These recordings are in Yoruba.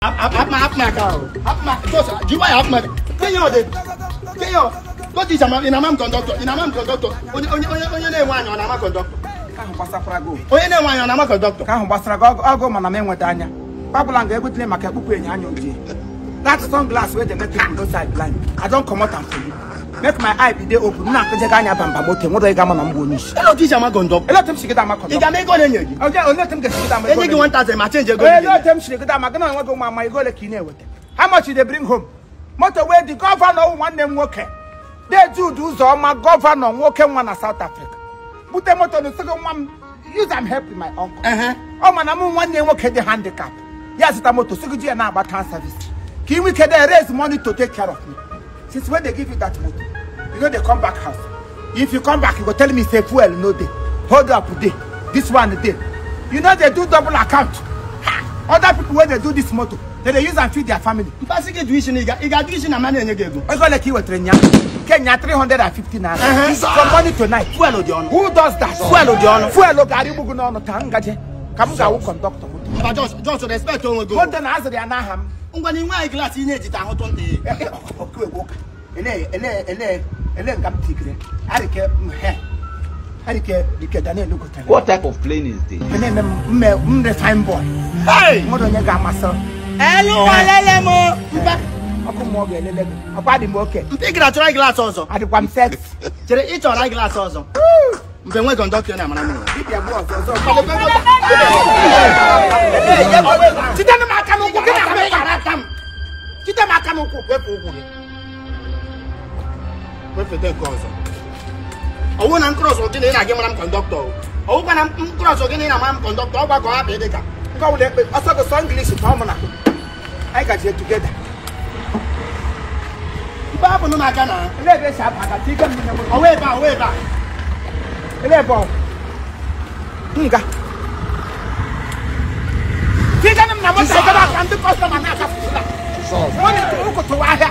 half man half man kan half man so do you buy half man kéèyàn ọ̀dẹ̀ kéèyàn go teach am in amam conductor in amam conductor onye onye onye na-enwe anya ọ na-ama conductor onye na-enwe anya ọ na-ama conductor ka ahụ gbasara gị ọgụ mana m enweta anya babụla nga egotele maka ekpukpu enyi anya ojie that sunglass wey dey make people no side blind i don comot am for you make my eye be dey open nna akpẹjẹ ká anya bàmbà mo tẹ mo dọ̀ ẹ ká ma na m bọ oníṣì. ẹ lọ tí ì sàmà gọ̀ǹdọ̀. ẹ ma kọ̀ǹdọ̀. ìgbà mi gọ́ọ̀lù ẹ̀yẹ̀ yìí. ọjọ́ ẹ lọ tẹ́ mi kẹ̀ sìgídà ma. ẹ̀yẹ̀ gi ma change ego. ẹ lọ tẹ́ ma gánà wọn gbọ́ ma ma ego le kì í na how much you dey bring home. moto wey di gọvanọ nwanne m nwoke dey do ụzọ ọma gọvanọ nwoke one na south africa bute moto na sịgo nwa use am help my uncle. ọ ma na one nwanne nwoke the handicap ya zụta motor. sịgo ji ya na-agba town service Can we nwee ike raise money to take care of me since when they give you that motor? you know they come back house if you come back you go tell me say fuel no day, hold up day. this one day. you know they do double account ha other people where they do this motor they dey use and feed their family. mpasi gị dụisi na ị ga-adụ isi na mmanụ enye gị ego. ego ole ka ị wetere nya kenya 350 naira. Uh-huh. from morning to night. fuel dị ọnụ. who does that. Who does that? Who does that? n'ọnụ ka m gaje ka m ga-awụ kọndọktọ moto. mba jos jos respect onwe oh gị. moto na azụrụ ya n'aha m. ngwa na ị nwe anyị glaasị ị na-eji ta ahụtụ ntị. ọkụ egwu ụka ele ele ele elengam tigre arike mhe arike dike dane lugo tele what type of plane is this mene me me mre fine boy hey ngodo nye ga maso elu walele mo mba ọkụ mmụọ ga-elele gị ọkwa dị m oke mpe ị gara chọrọ glaasị ọzọ adịkwa m sex chere ị chọrọ glaasị ọzọ mgbe nwe kọndọktọ na amara mmiri site m aka n'ụkwụ site m aka n'ụkwụ wepụ ụkwụ gị epete nke ọzọ ọwụ na nkros gị na ị na-agị mara m kọndọktọ ọwụkwa na nkros gị na ị na-amara m kọndọktọ ọgba ka ọ hapụ ịdị ka nke ekpe ọsọ gị ka ọ mụ na anyị gajie tugeda mgbe abụ na-aga na ebe esi apụ aka m na mọta ebe a ndị kọstọma na-akapụta ọ na ụkụtụwa ahịa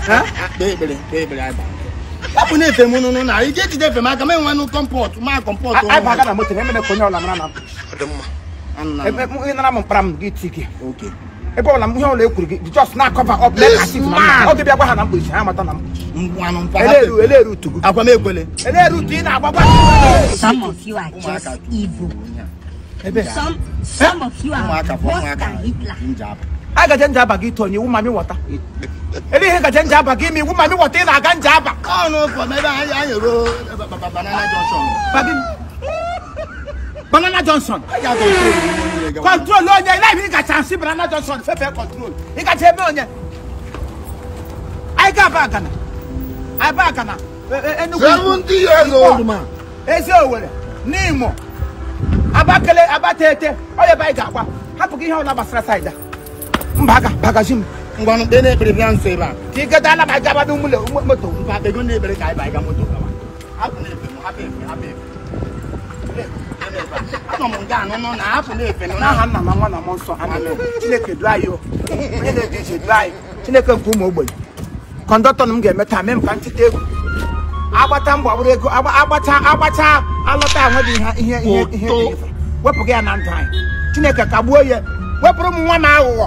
kpee ekpere kpee ekpere anyị gbara na-efe m nụnụ na ike ejide efe m ka ma kọmpọt anyị baga na moto ememe ka onye ọla mara na ị nara m mkpara m gị ti gị ebe ọbụla ihe ọbụla ekwuru gị jọs na-akọva ọ bụ oge bịa gwa ha na ha na eleru ekwele eleru Some of you are just evil. Some, some of you are Hitler. aba gị ite wu ma ele ihe kacha ncha aba ka ime igwu ma mi wọta ị na-aga ncha aba ọnụ ụfọdụ ebe anyị eruo banana johnson banana johnson kọntrol onye ilaịbụ ị kacha nsị banana johnson f'e fefe kọntrol ị kacha eme onye anyị ga-aba agana aba agana enugwu seventy years old man ezi eh, owere oh, n'imo abakele abatete onye oh, ebe anyị ga kwa hapụ k'i ha ọla gbasara saịda mba aga mbaga m ngwanụ kpe na-ekpere bịa nso ebe a ka iketa ana m agabada ụmụle moto mpa ego na ebe ka anyị ebe moto anọ m nga anụ na hapụ na-efe nọ n'aha nna na nwa na mmụọ nsọ chineke du anyị onye na-eji ije du anyị chineke nke ụmụ ogbenye kọndọktọ m ga-eme taa mee m ka ntịta egwu agbata mbọ bụrụ ego agbacha agbacha alọta enweghị ihe ihe ihe wepụ gị ya na ndụ anyị chineke kagbuo ya wepụrụ m nwa m aghụghọ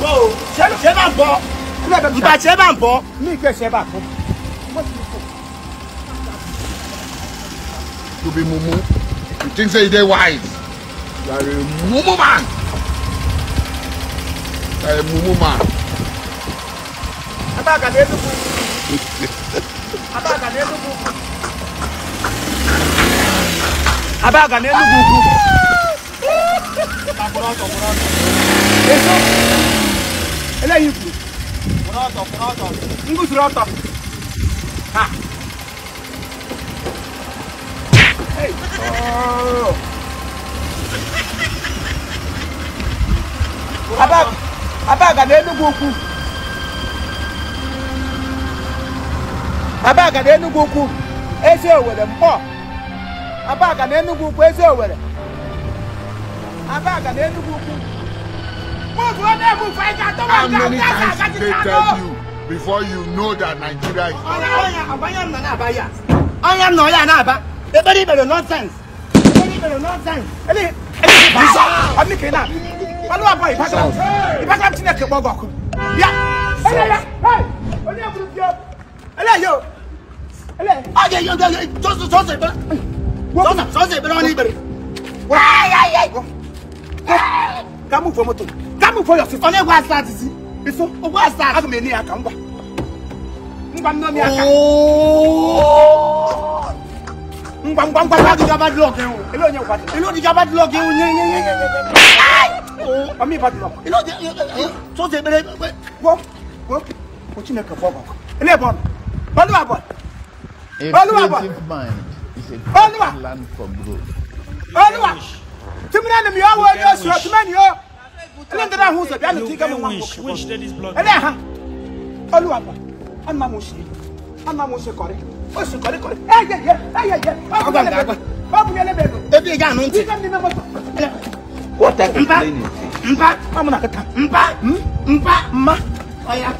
bọ̀ o ṣé bá ń bọ̀ nba ṣé bá ń bọ̀. mi ìgbẹ́ ṣe bá tó. to be mumu you think say you dey wise you are a mumu man you are a mumu man. abaka na enugu abaka na enugu abaka na enugu ukwu. Eso eléyìí kù. kùnà ọ̀tọ̀ kùnà ọ̀tọ̀. ń gùsùrù ọ̀tọ̀. Abaga na Enugu ukwu. Abaga na Enugu ukwu eze Owere mpọ. Abaga na Enugu ukwu eze Owere. Abaga na Enugu ukwu. Move on them, move fight that. How many times did they tell you before you know that Nigeria is corrupt? I am not Naba. They believe in nonsense. They believe in nonsense. I'm making that. Follow up by Pascal. If I come to the Kibogo. Yeah. Hey, hey, hey. Hey, yo. Hey, yo. Just, just, just. Sọ́sẹ̀ ìbẹ̀rẹ̀ wọn ní ìbẹ̀rẹ̀. Ká mú fọmọ́tò look for your sister. Onye gwa start isi. Iso. O gwa start. Aga m enye aka ngwa. Ngwa m nọmi aka. Oh! Ngwa ngwa ngwa ngwa dịga bad luck ịhụ. Ele onye gwa dị. Ele dịga bad luck ịhụ nye nye nye nye nye. Ọ mi bad luck. Ele onye e, e, e, so dị ekpere ekpere. Gwọ gwọ. O Chineke bụ ọgọ. Ele ebe ọ nọ. Ọlụwa bụ. Ọlụwa bụ. Is a land for growth. Ọlụwa. Tụmịrị na m ya ọwụwa onye osu ọtụmị ho sɛ bia ne ti ka mo hmm? hmm. nwa mo ɛdɛ ha ɔluwa ba ama mo si ama mo si kɔri o si kɔri kɔri ɛyɛ yɛ ɛyɛ yɛ babu yɛ ne bɛ babu yɛ ne bɛ do ebi eja anu ti mpa mpa ɔmu na kata mpa mpa mma ɔya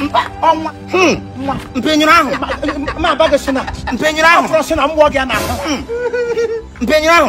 mpa ɔnwa nwa mpenyere ahụ ma aba gị si mpenyere ahụ afọrọ si na gị a na-ahụ hmm. mpenyere ahụ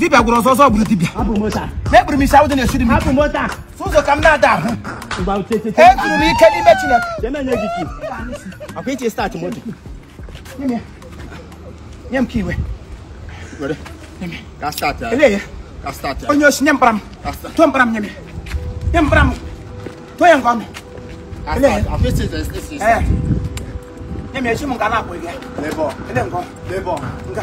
dibịa gwụrụ ọzọ ọzọ gburu dibịa na m isi awụdị na-esiri m ụzọ ka m na-ada ahụ eturu m ike n'ime Chineke nye m ka iwe onye osi nye mkpara m tụọ mkpara m nye m nye mkpara m tụọ ya nke ọnụ nye m echi m nka na-akpụ gị ya ele nke ọnụ nka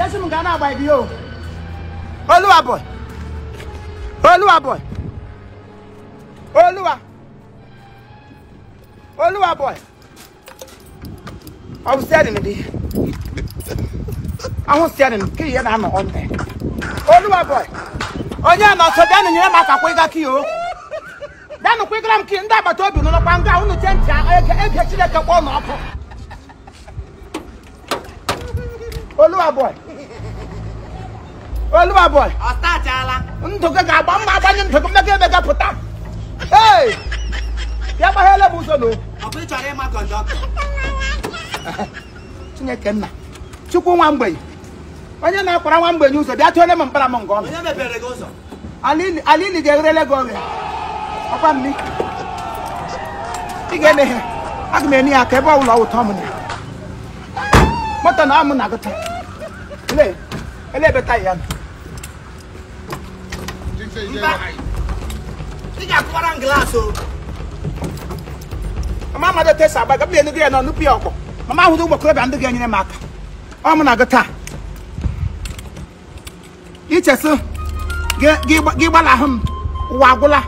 jésù mu gánà àgbà ibi o. olúwa boy olúwa boy olúwa olúwa boy ọ̀bùsẹ́ẹ̀dì nìdí ahụsịa dị nke ihe na-anọ ọnụ oluwa bọị onye a nọsọ bịa nụ nyere m aka kwịga ka o bịa nụ kwịgara m ka ndị agbata obi nụrụkwa nga unu jee ntị ege ege chineke kpọọ n'ọkụ oluwa bọị oluba boy ọ stachaala ndụ gị ga-agba mma agbanye ndụ gị mmega emega pụta ee ba gbaghele bu ụzọ n'o nna chukwu nwa onye na-akwara nwa mgbenye ụzọ bịa tụọle m mkpara m nke ọnụ alili ga-egherele gị oghe ọkwa mmi ị ga-ene ihe aga m enye ya aka ebe ọbụla ụtọ m na moto na amụ na ele ya mba ị ga-akụwara m glaasị o mama amadụ tesa agba gabịa enugu ya nọ nupu ya ọkpọ mama ahụrụ ụmụ okorobịa ndị ga-enyere m aka ọ mụ na-agụ taa ichesụ gị gbalahụ m ụwa agwụla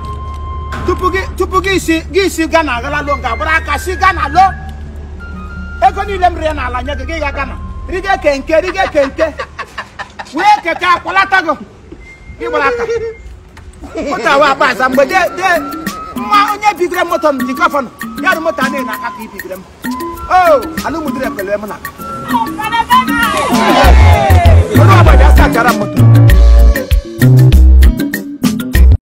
tupu gị isi gị isi gana agala lo ga-agbara aka si gana lo ego niile m rịa n'ala nye gị gị ga gana rige kenke rige kenke wee keke akwalata gị gbara aka moto awa akpa asa mgbe de de nwa onye bigire moto m dị ka fọnụ ya rụ moto anaghị n'aka oh, ibigire m o alụmdiri oh, m na aka. Olú ọgbàdì asa àkàrà moto.